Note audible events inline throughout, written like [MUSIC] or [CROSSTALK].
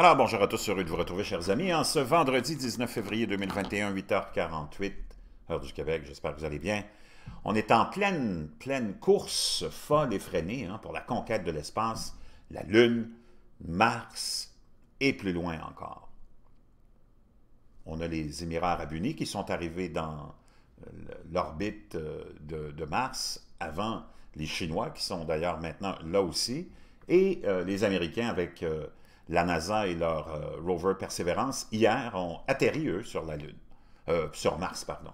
Alors, bonjour à tous, heureux de vous retrouver, chers amis, en ce vendredi 19 février 2021, 8h48, heure du Québec, j'espère que vous allez bien. On est en pleine, pleine course folle et freinée hein, pour la conquête de l'espace, la Lune, Mars et plus loin encore. On a les Émirats arabes unis qui sont arrivés dans euh, l'orbite euh, de, Mars avant les Chinois, qui sont d'ailleurs maintenant là aussi, et euh, les Américains avec la NASA et leur euh, rover Perseverance, hier, ont atterri, eux, sur la Lune. Euh, sur Mars, pardon.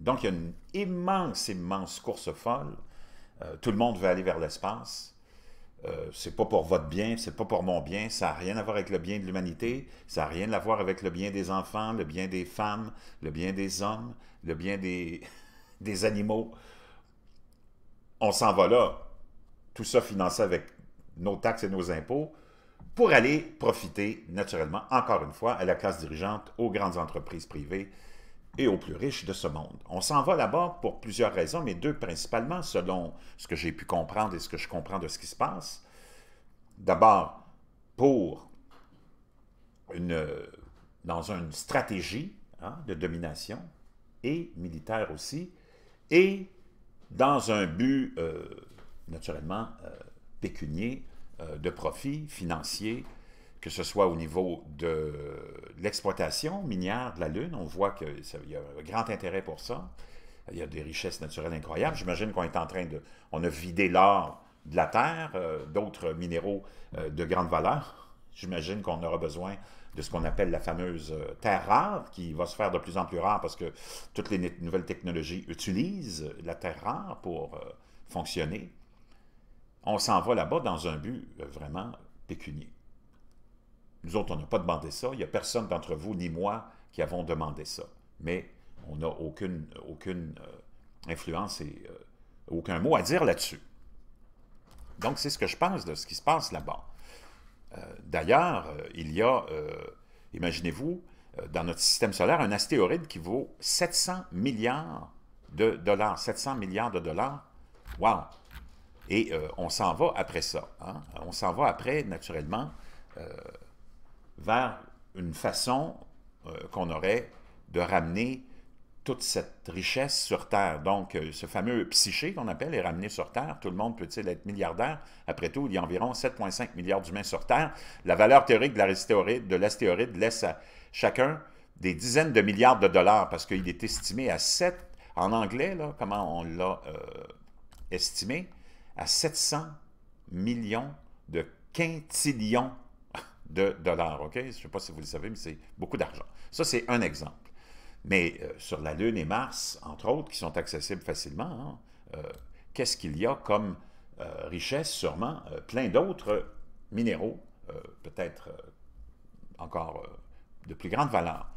Donc, il y a une immense, immense course folle. Euh, tout le monde veut aller vers l'espace. c'est pas pour votre bien, c'est pas pour mon bien, ça n'a rien à voir avec le bien de l'humanité, ça n'a rien à voir avec le bien des enfants, le bien des femmes, le bien des hommes, le bien des, [LAUGHS] des animaux. On s'en va là. Tout ça financé avec nos taxes et nos impôts pour aller profiter, naturellement, encore une fois, à la classe dirigeante, aux grandes entreprises privées et aux plus riches de ce monde. On s'en va là-bas pour plusieurs raisons, mais deux principalement, selon ce que j'ai pu comprendre et ce que je comprends de ce qui se passe. D'abord, pour une, dans une stratégie hein, de domination et militaire aussi, et dans un but, euh, naturellement, euh, pécunier, de profit financier, que ce soit au niveau de l'exploitation minière de la Lune. On voit qu'il y a un grand intérêt pour ça. Il y a des richesses naturelles incroyables. J'imagine qu'on est en train de... On a vidé l'or de la Terre, euh, d'autres minéraux euh, de grande valeur. J'imagine qu'on aura besoin de ce qu'on appelle la fameuse terre rare, qui va se faire de plus en plus rare parce que toutes les nouvelles technologies utilisent la terre rare pour fonctionner on s'en va là-bas dans un but euh, vraiment pécunier. Nous autres, on n'a pas demandé ça. Il n'y a personne d'entre vous ni moi qui avons demandé ça. Mais on n'a aucune, euh, influence et euh, aucun mot à dire là-dessus. Donc, c'est ce que je pense de ce qui se passe là-bas. D'ailleurs, il y a, imaginez-vous, dans notre système solaire, un astéroïde qui vaut 700 milliards de dollars. 700 milliards de dollars. Wow! Et euh, on s'en va après ça. Hein. On s'en va après, naturellement, euh, vers une façon euh, qu'on aurait de ramener toute cette richesse sur Terre. Donc, ce fameux psyché qu'on appelle est ramené sur Terre. Tout le monde peut-il être milliardaire? Après tout, il y a environ 7,5 milliards d'humains sur Terre. La valeur théorique de l'astéroïde laisse à chacun des dizaines de milliards de dollars parce qu'il est estimé à 7, en anglais, là, comment on l'a estimé, à 700 millions de quintillions de dollars. OK? Je ne sais pas si vous le savez, mais c'est beaucoup d'argent. Ça, c'est un exemple. Mais euh, sur la Lune et Mars, entre autres, qui sont accessibles facilement, hein, euh, qu'est-ce qu'il y a comme euh, richesse? Sûrement? Plein d'autres minéraux, peut-être encore de plus grande valeur.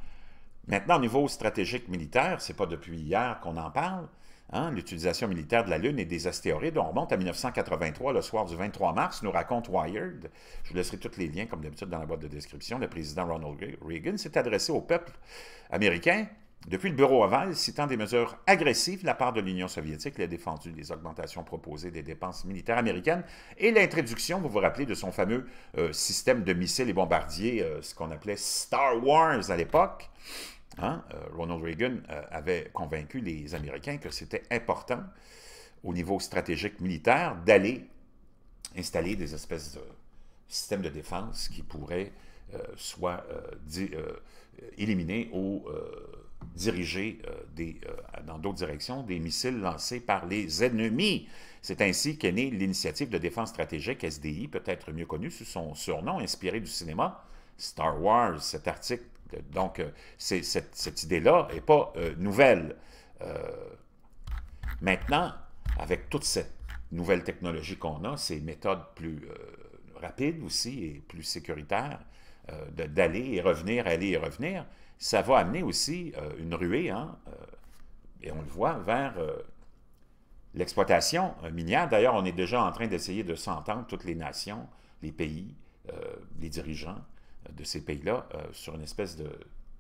Maintenant, au niveau stratégique militaire, ce n'est pas depuis hier qu'on en parle, Hein, l'utilisation militaire de la Lune et des astéroïdes. On remonte à 1983, le soir du 23 mars, nous raconte Wired. Je vous laisserai tous les liens, comme d'habitude, dans la boîte de description. Le président Ronald Reagan s'est adressé au peuple américain depuis le bureau ovale, citant des mesures agressives de la part de l'Union soviétique. Il a défendu les augmentations proposées des dépenses militaires américaines et l'introduction, vous vous rappelez, de son fameux euh, système de missiles et bombardiers, euh, ce qu'on appelait Star Wars à l'époque. Hein, euh, Ronald Reagan euh, avait convaincu les Américains que c'était important au niveau stratégique militaire d'aller installer des espèces de systèmes de défense qui pourraient euh, soit éliminer ou diriger des, dans d'autres directions des missiles lancés par les ennemis. C'est ainsi qu'est née l'initiative de défense stratégique SDI, peut-être mieux connue sous son surnom inspiré du cinéma, Star Wars. Cet article donc, euh, cette, idée-là n'est pas euh, nouvelle. Euh, maintenant, avec toute cette nouvelle technologie qu'on a, ces méthodes plus rapides aussi et plus sécuritaires d'aller et revenir, aller et revenir, ça va amener aussi une ruée, hein, et on le voit, vers l'exploitation minière. D'ailleurs, on est déjà en train d'essayer de s'entendre, toutes les nations, les pays, les dirigeants, de ces pays-là euh, sur une espèce de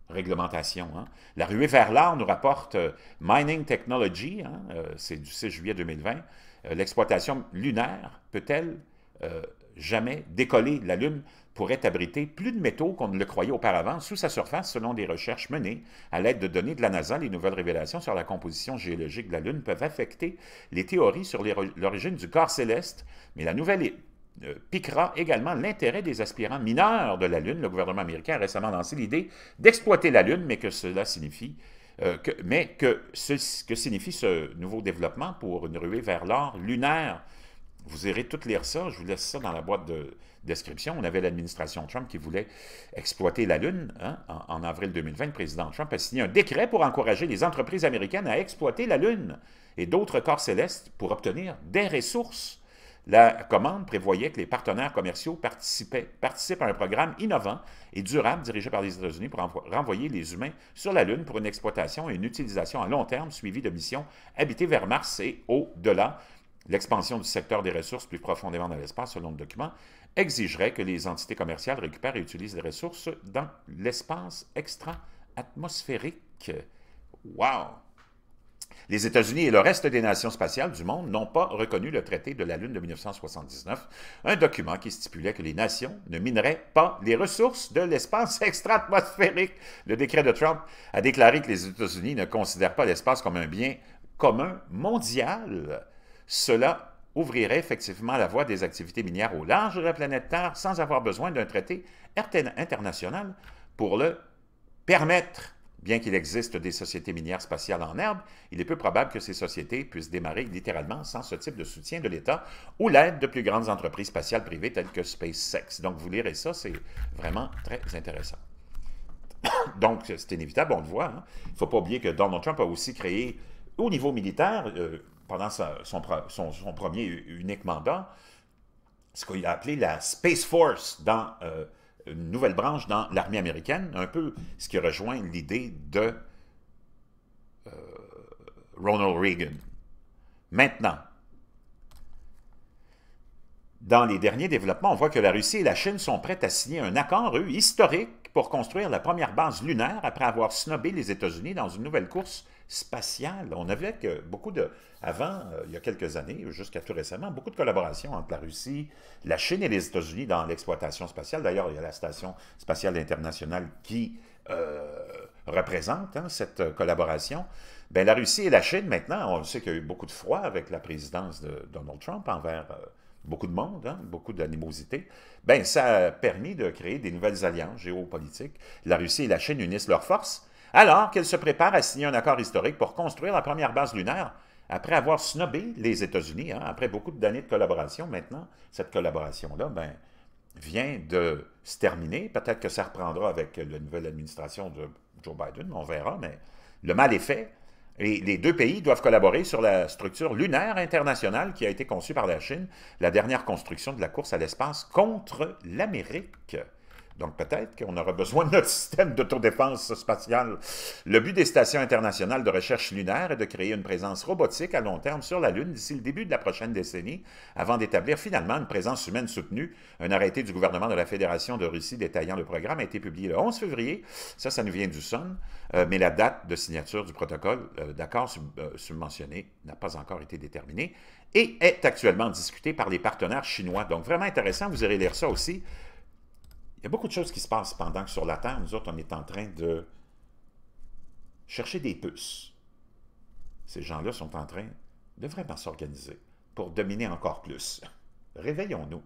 réglementation. Hein. La ruée vers l'art nous rapporte euh, Mining Technology, hein, euh, c'est du 6 juillet 2020, l'exploitation lunaire peut-elle jamais décoller. La Lune pourrait abriter plus de métaux qu'on ne le croyait auparavant sous sa surface, selon des recherches menées à l'aide de données de la NASA. Les nouvelles révélations sur la composition géologique de la Lune peuvent affecter les théories sur l'origine du corps céleste, mais la nouvelle piquera également l'intérêt des aspirants mineurs de la Lune. Le gouvernement américain a récemment lancé l'idée d'exploiter la Lune, mais que cela signifie euh, mais que, ce, que signifie ce nouveau développement pour une ruée vers l'or lunaire vous irez tout lire ça. Je vous laisse ça dans la boîte de description. On avait l'administration Trump qui voulait exploiter la Lune. Hein, en, avril 2020, le président Trump a signé un décret pour encourager les entreprises américaines à exploiter la Lune et d'autres corps célestes pour obtenir des ressources. La commande prévoyait que les partenaires commerciaux participent à un programme innovant et durable dirigé par les États-Unis pour renvoyer les humains sur la Lune pour une exploitation et une utilisation à long terme suivie de missions habitées vers Mars et au-delà. L'expansion du secteur des ressources plus profondément dans l'espace, selon le document, exigerait que les entités commerciales récupèrent et utilisent les ressources dans l'espace extra-atmosphérique. Wow! Les États-Unis et le reste des nations spatiales du monde n'ont pas reconnu le traité de la Lune de 1979, un document qui stipulait que les nations ne mineraient pas les ressources de l'espace [LAUGHS] extra-atmosphérique. Le décret de Trump a déclaré que les États-Unis ne considèrent pas l'espace comme un bien commun mondial cela ouvrirait effectivement la voie des activités minières au large de la planète Terre sans avoir besoin d'un traité international pour le permettre. Bien qu'il existe des sociétés minières spatiales en herbe, il est peu probable que ces sociétés puissent démarrer littéralement sans ce type de soutien de l'État ou l'aide de plus grandes entreprises spatiales privées telles que SpaceX. Donc, vous lirez ça, c'est vraiment très intéressant. [COUGHS] Donc, c'est inévitable, on le voit. Hein. Il ne faut pas oublier que Donald Trump a aussi créé, au niveau militaire, euh, pendant son, premier unique mandat, ce qu'il a appelé la Space Force dans euh, une nouvelle branche dans l'armée américaine, un peu ce qui rejoint l'idée de euh, Ronald Reagan. Maintenant, dans les derniers développements, on voit que la Russie et la Chine sont prêtes à signer un accord, eux, historique pour construire la première base lunaire après avoir snobé les États-Unis dans une nouvelle course spatiale. On avait que beaucoup de, avant, euh, il y a quelques années, jusqu'à tout récemment, beaucoup de collaborations entre la Russie, la Chine et les États-Unis dans l'exploitation spatiale. D'ailleurs, il y a la Station spatiale internationale qui euh, représente hein, cette collaboration. Bien, la Russie et la Chine, maintenant, on sait qu'il y a eu beaucoup de froid avec la présidence de Donald Trump envers euh, beaucoup de monde, hein, beaucoup d'animosité. Bien, ça a permis de créer des nouvelles alliances géopolitiques. La Russie et la Chine unissent leurs forces alors qu'elle se prépare à signer un accord historique pour construire la première base lunaire après avoir snobé les États-Unis, hein, après beaucoup d'années de collaboration, maintenant, cette collaboration-là ben, vient de se terminer. Peut-être que ça reprendra avec la nouvelle administration de Joe Biden, on verra, mais le mal est fait. Les deux pays doivent collaborer sur la structure lunaire internationale qui a été conçue par la Chine, la dernière construction de la course à l'espace contre l'Amérique. Donc peut-être qu'on aura besoin de notre système d'autodéfense spatiale. Le but des stations internationales de recherche lunaire est de créer une présence robotique à long terme sur la Lune d'ici le début de la prochaine décennie, avant d'établir finalement une présence humaine soutenue. Un arrêté du gouvernement de la Fédération de Russie détaillant le programme a été publié le 11 février. Ça, ça nous vient du Sun, euh, mais la date de signature du protocole euh, d'accord euh, subventionné n'a pas encore été déterminée et est actuellement discutée par les partenaires chinois. Donc vraiment intéressant, vous irez lire ça aussi. Il y a beaucoup de choses qui se passent pendant que sur la Terre, nous autres, on est en train de chercher des puces. Ces gens-là sont en train de vraiment s'organiser pour dominer encore plus. Réveillons-nous.